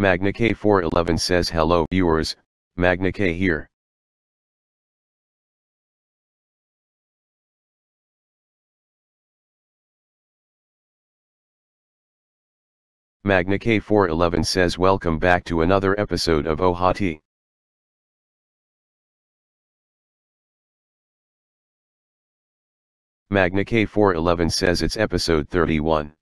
Magna K411 says hello viewers, Magnakay here. Magna K411 says welcome back to another episode of Ohati. Magna K411 says it's episode 31.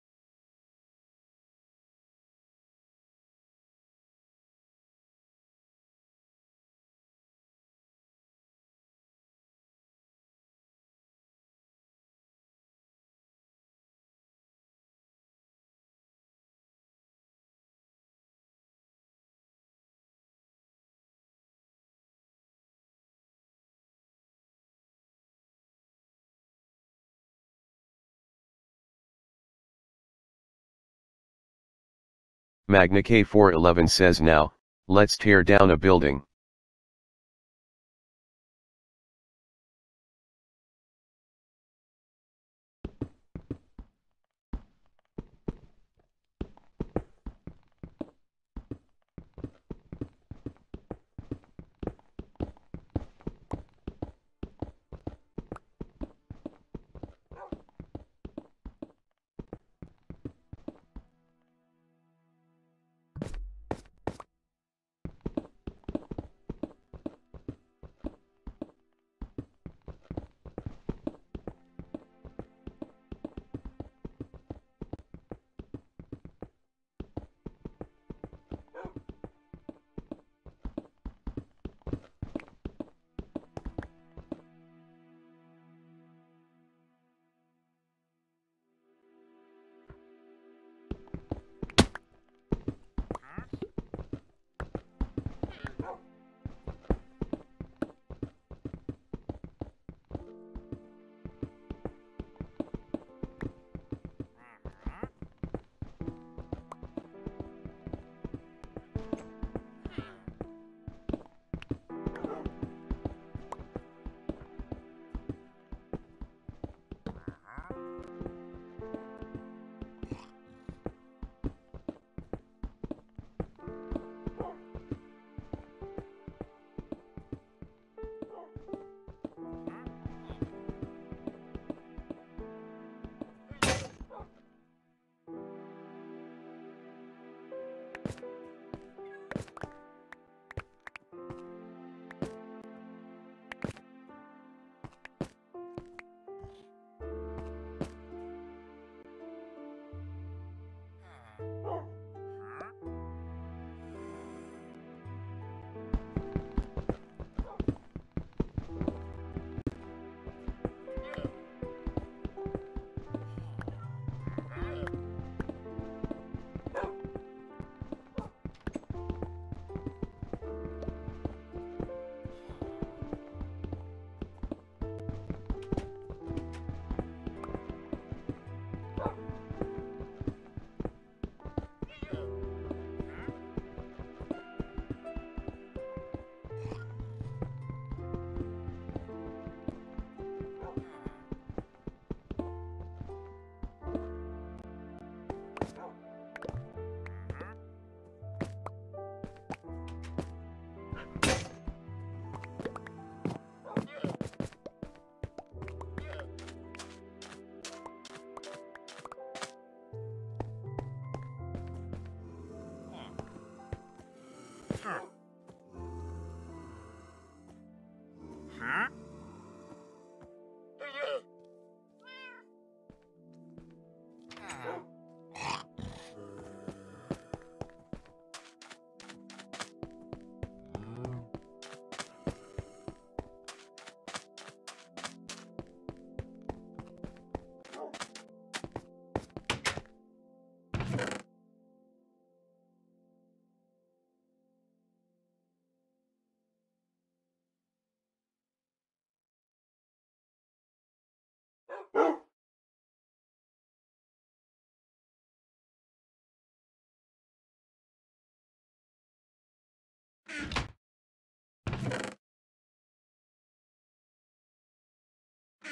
Magna K411 says now, let's tear down a building. Sure.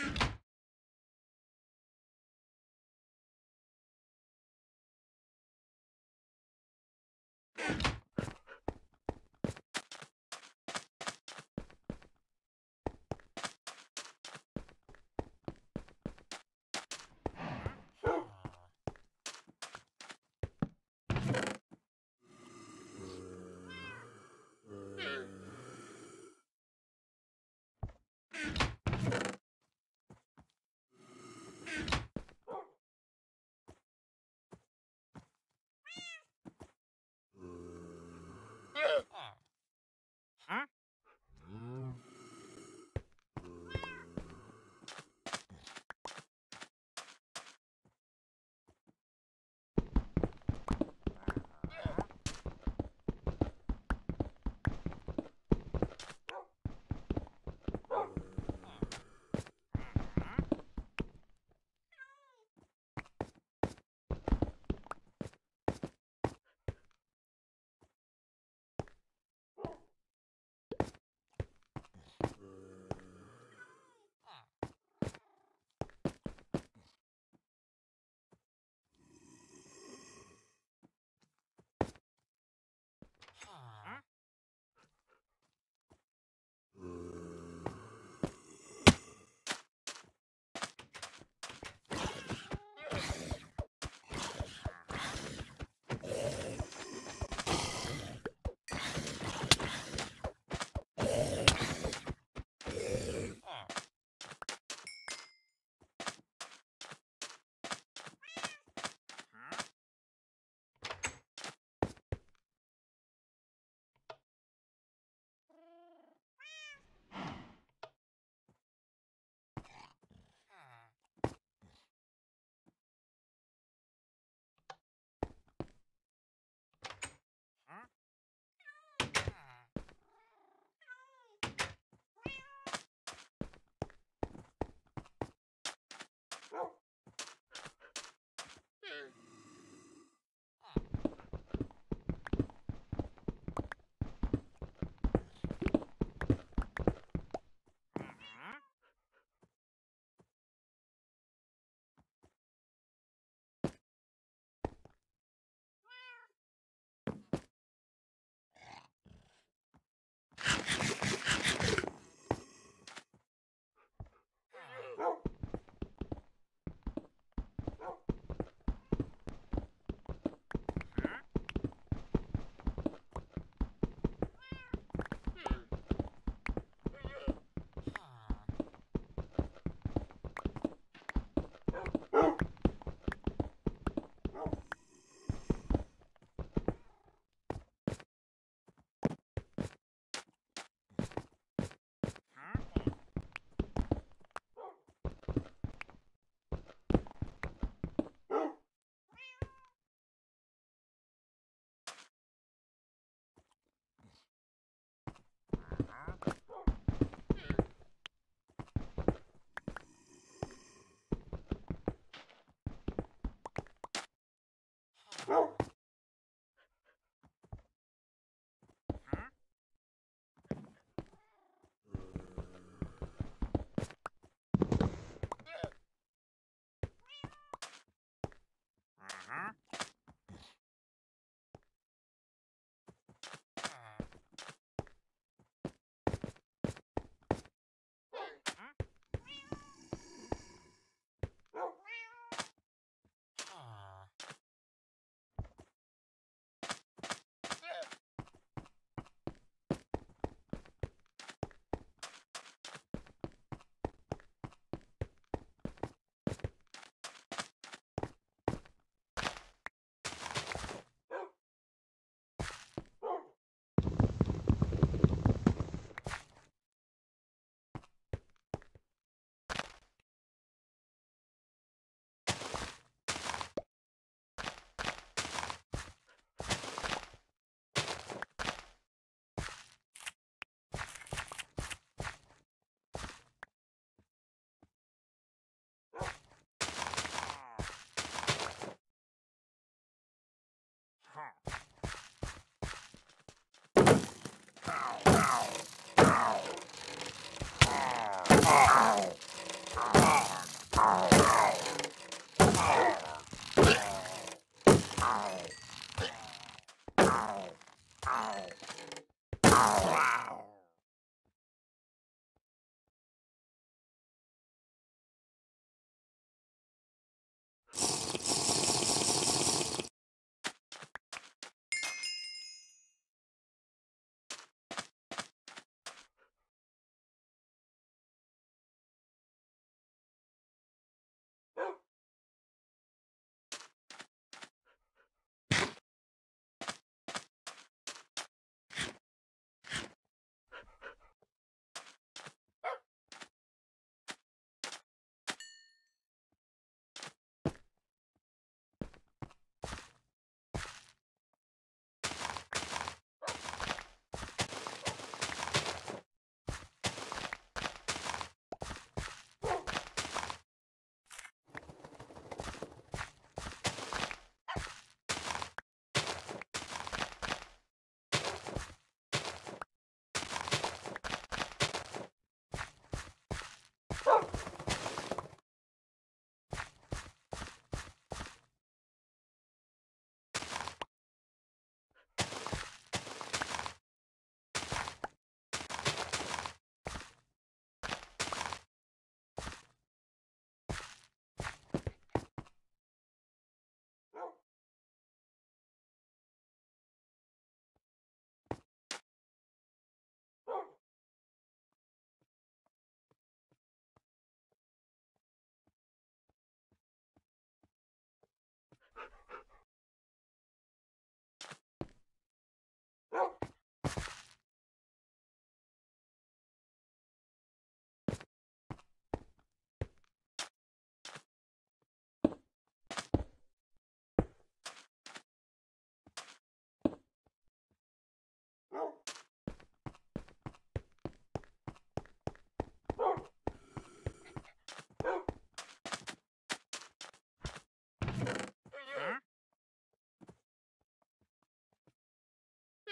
You Hey.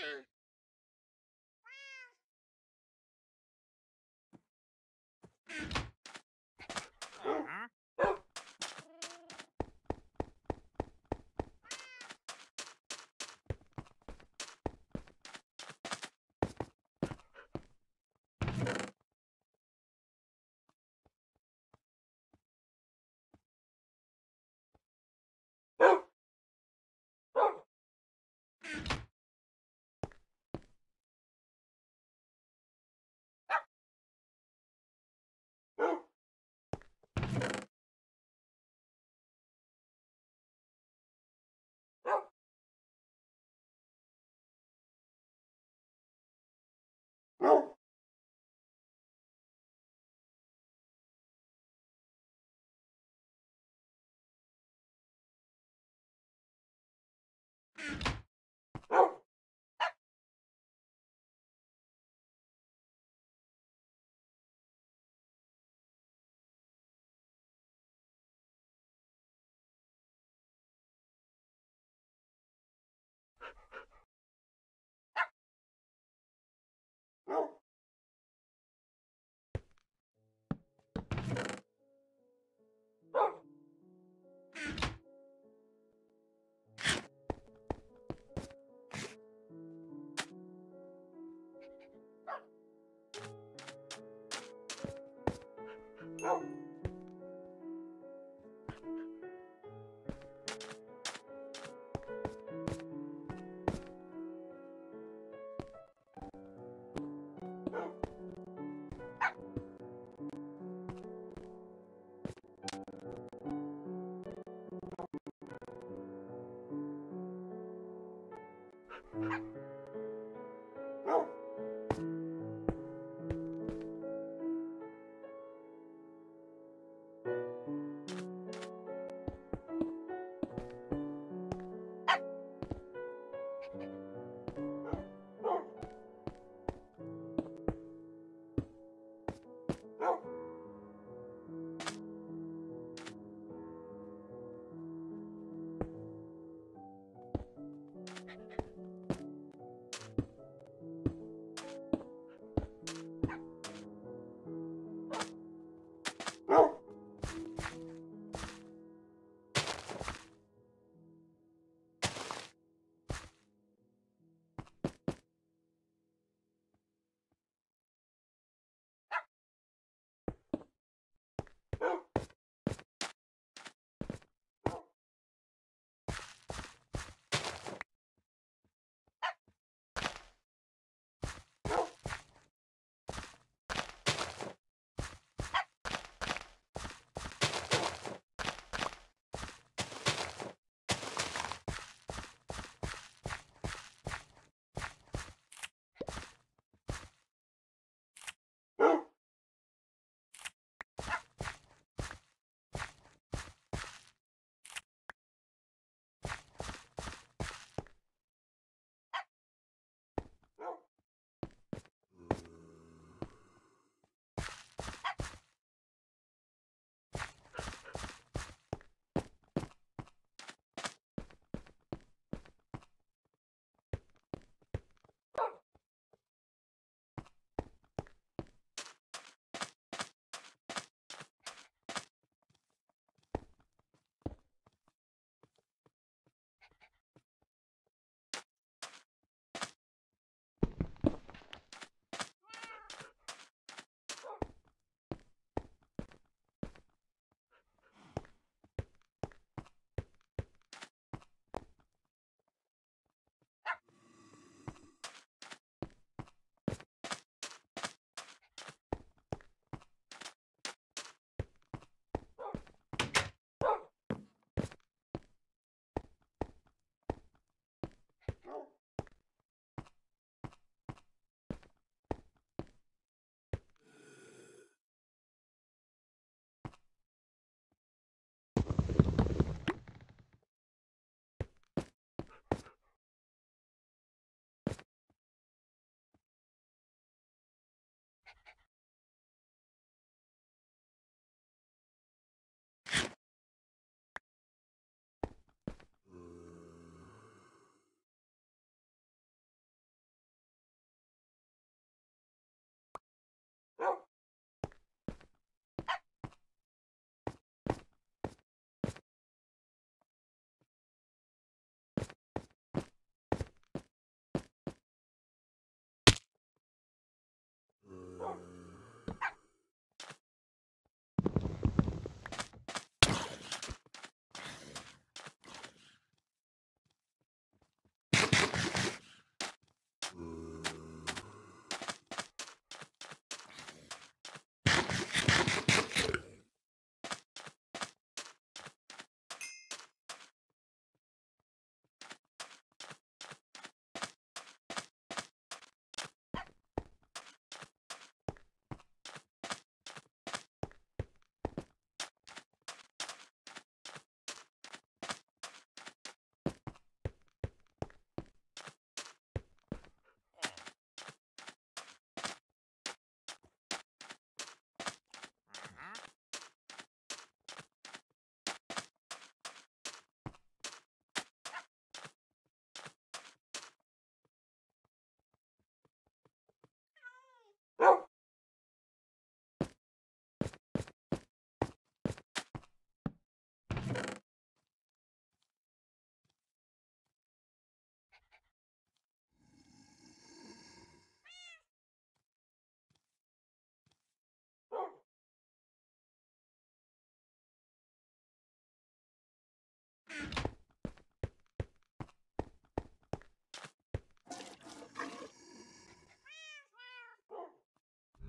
dinner. you Ha!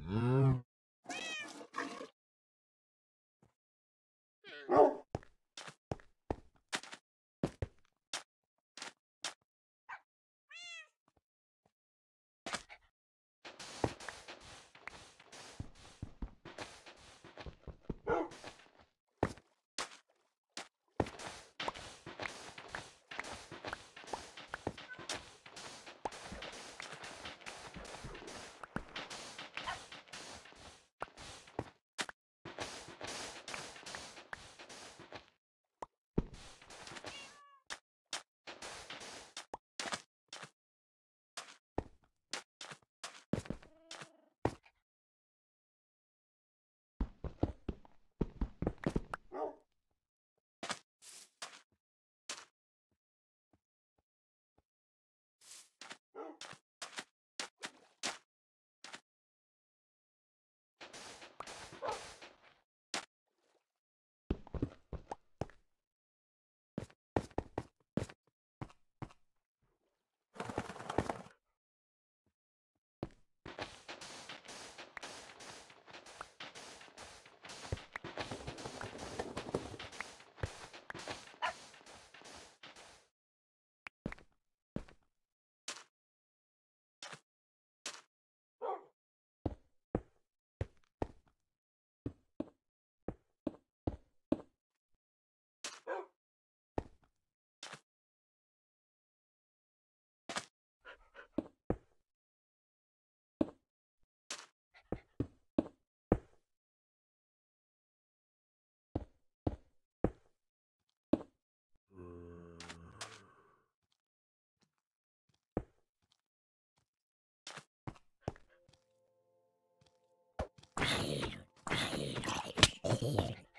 Mm-hmm. here.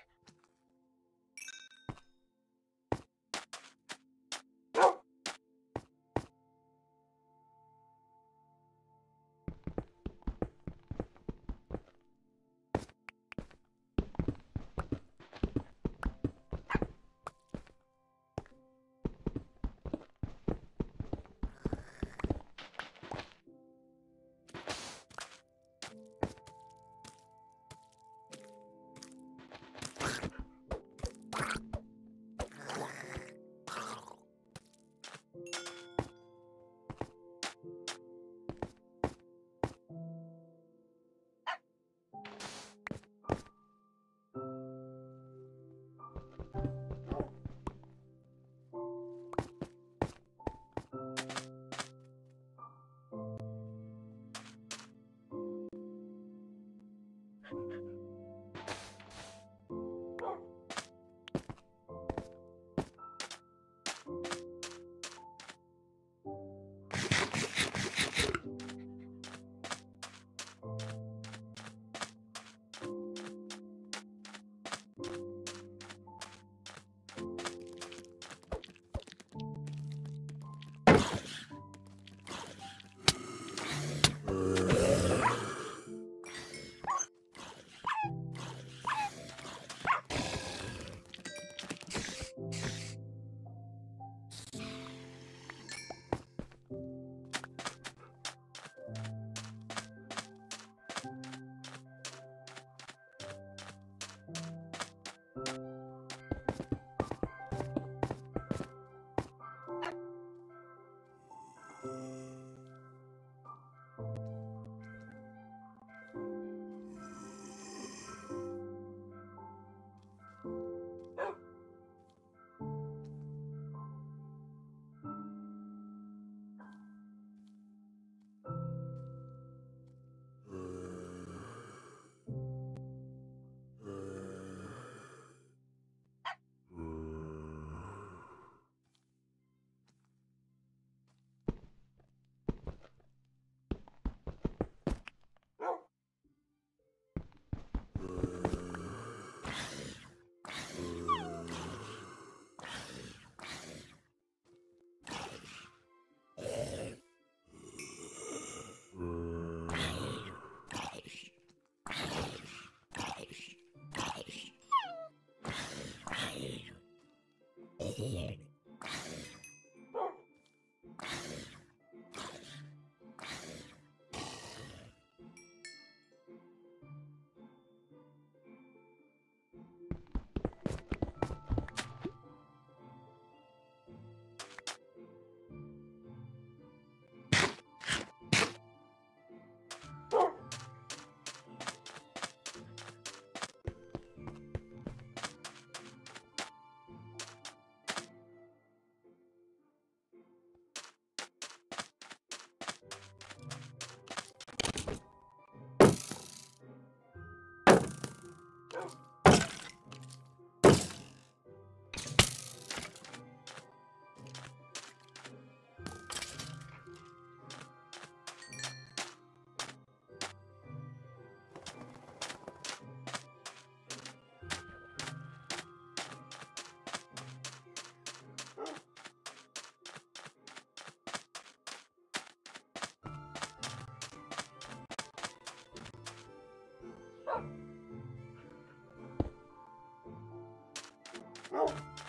here. Oh.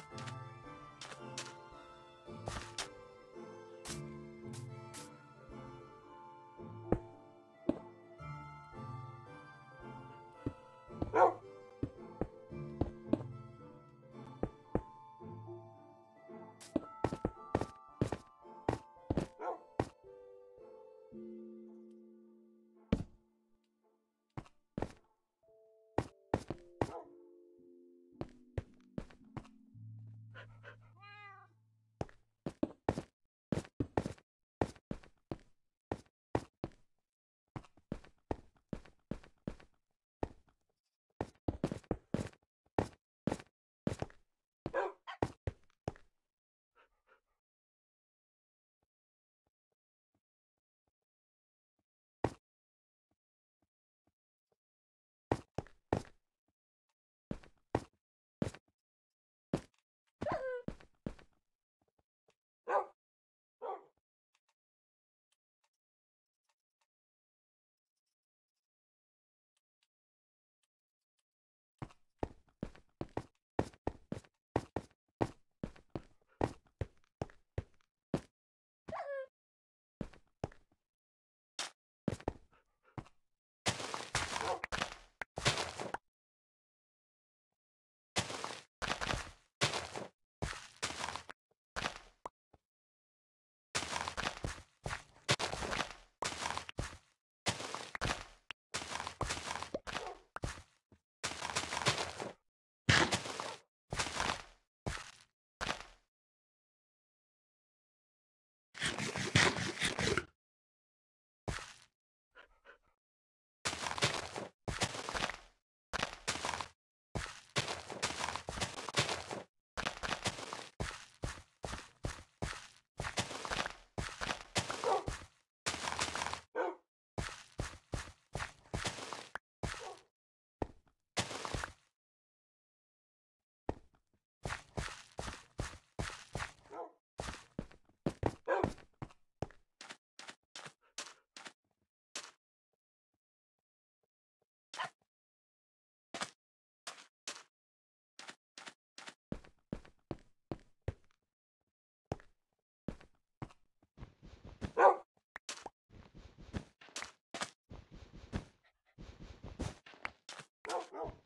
no, no.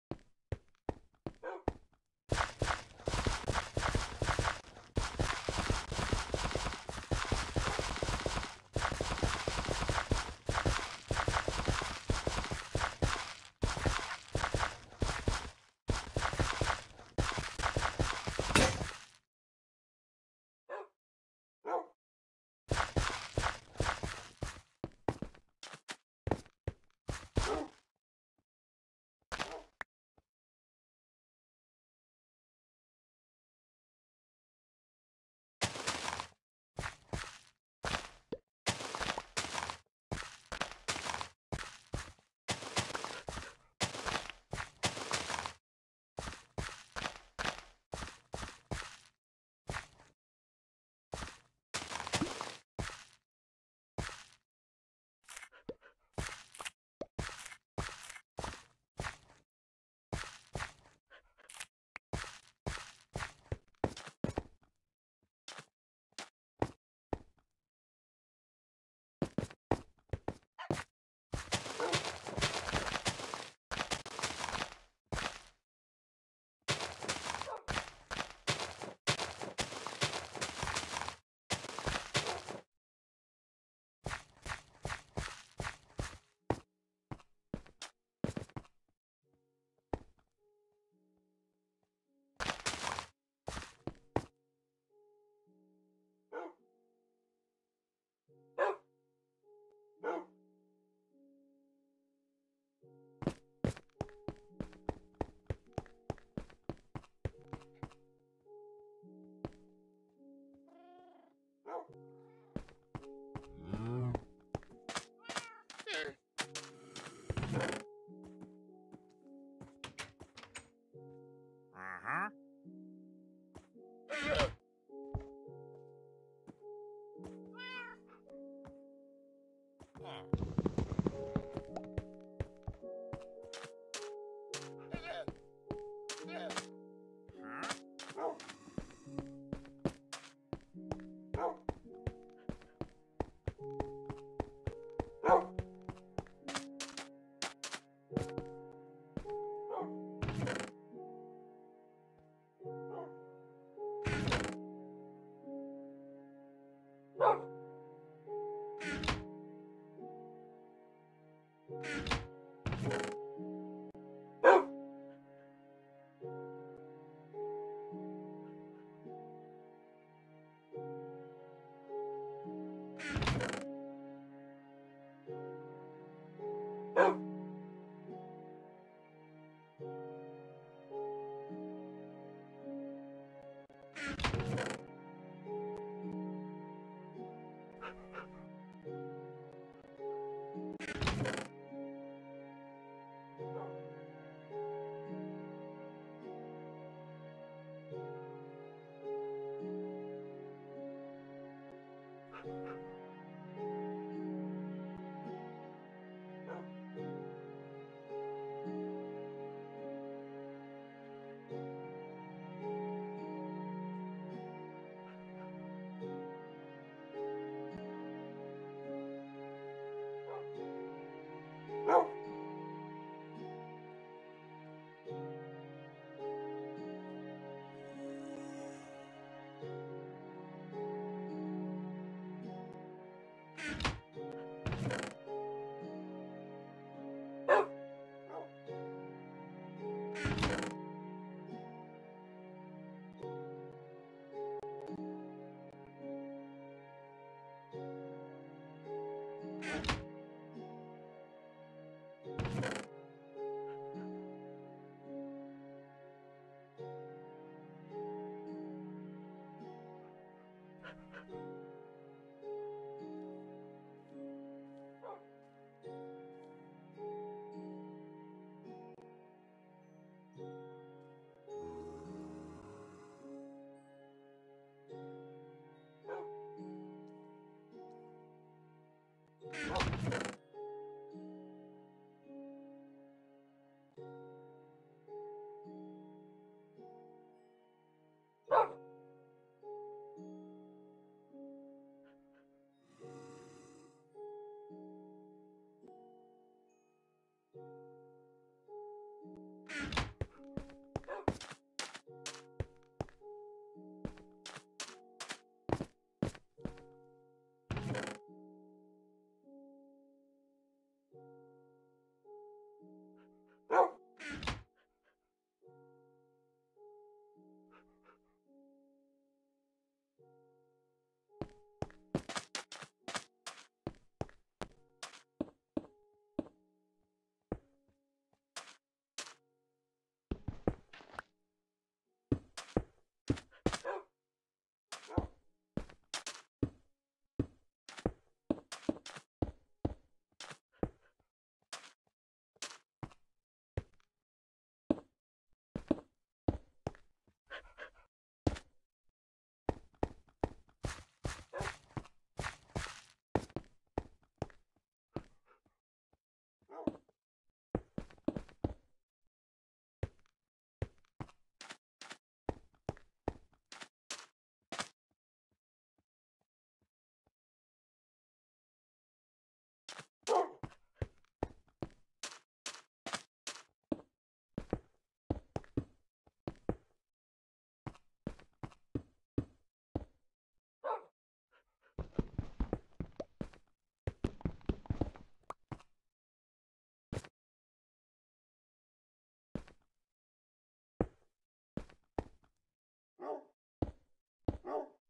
Oh.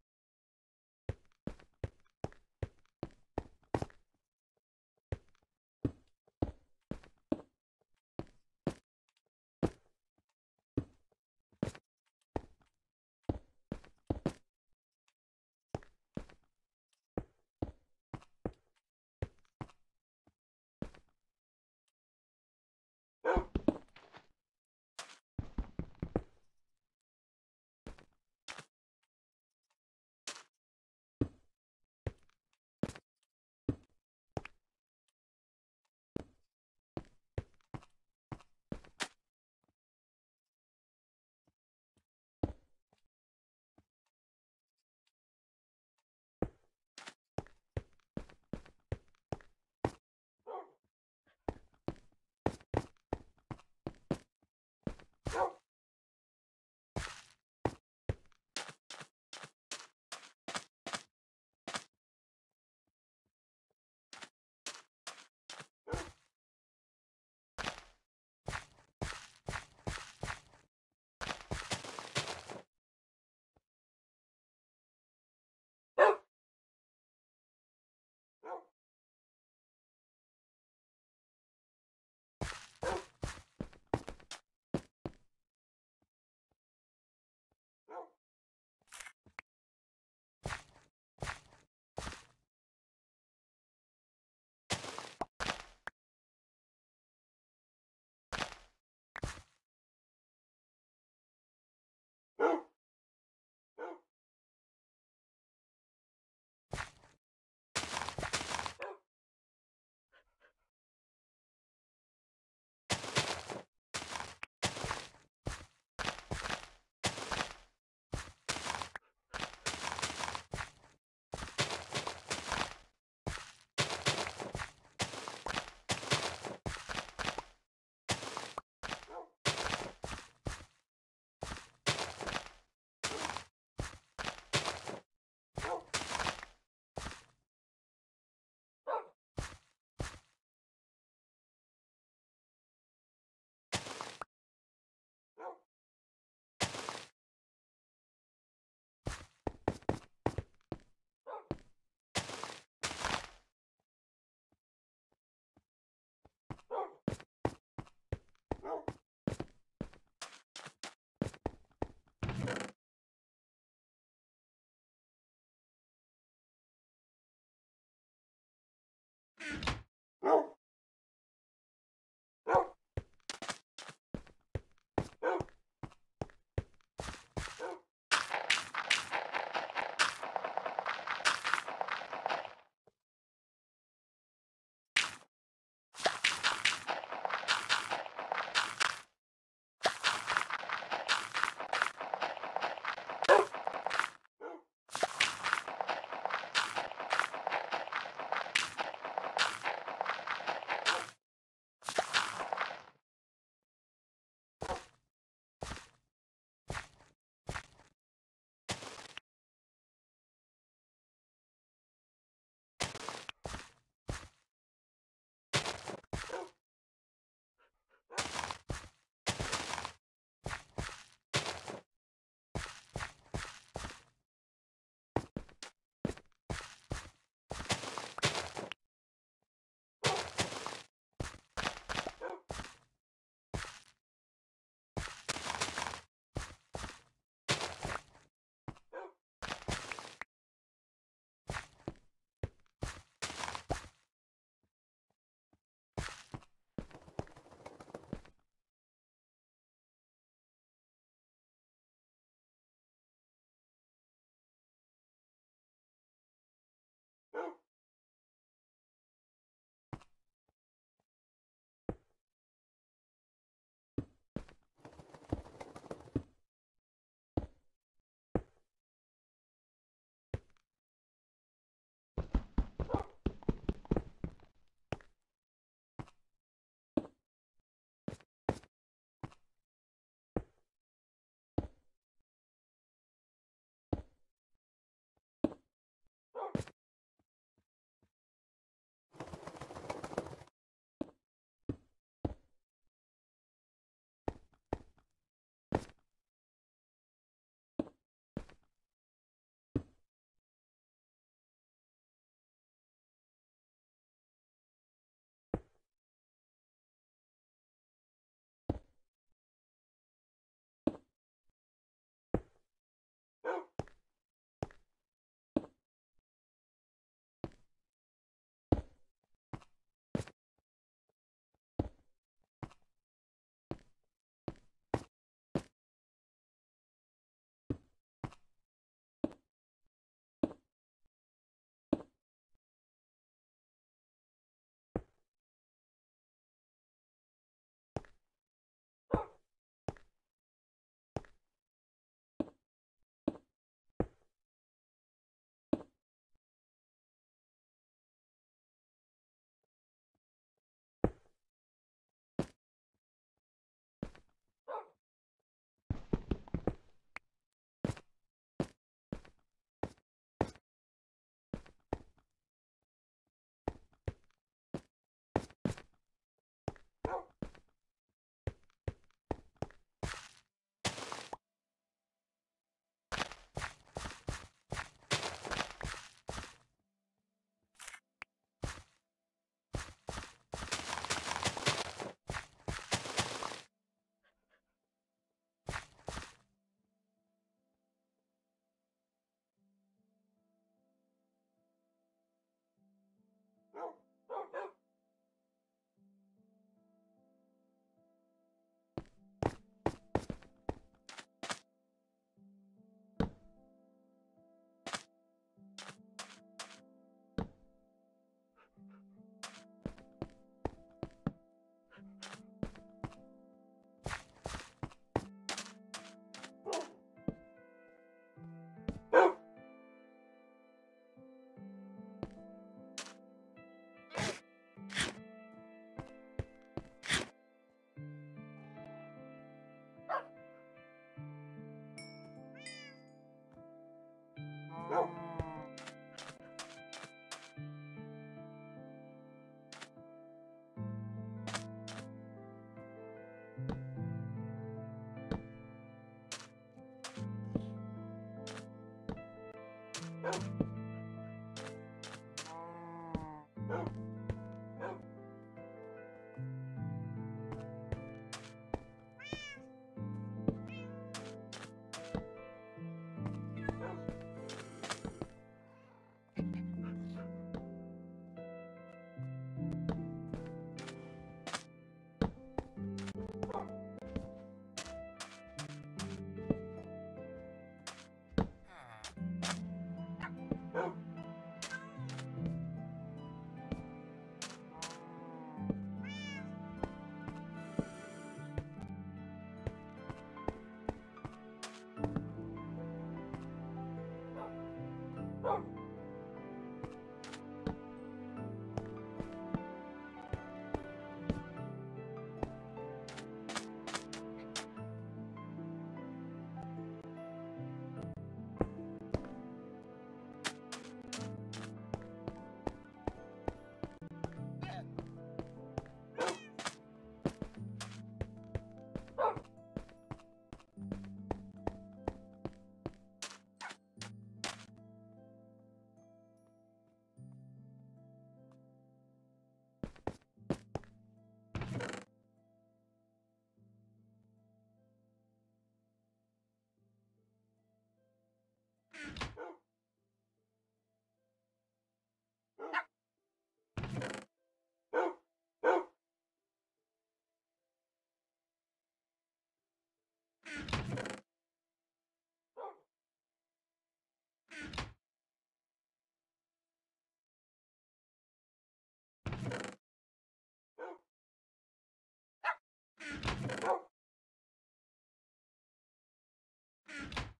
Ah.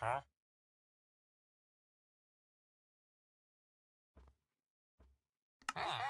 Huh? Hmm.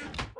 Ow.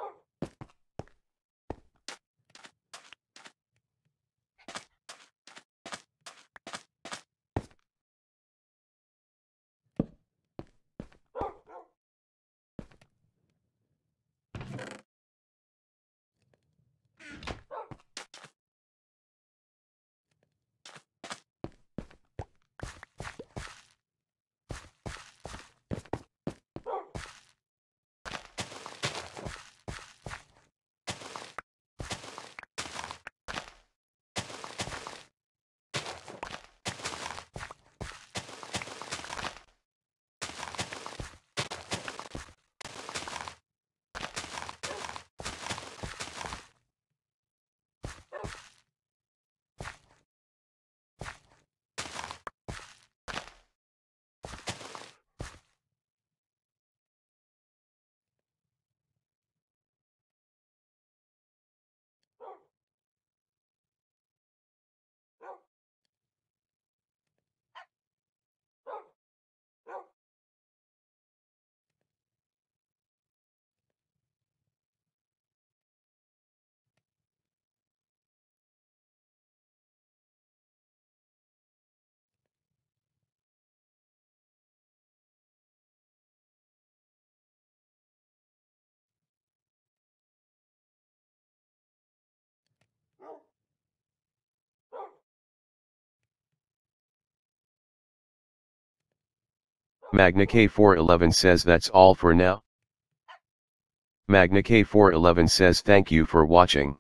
Magna K411 says that's all for now. Magna K411 says thank you for watching.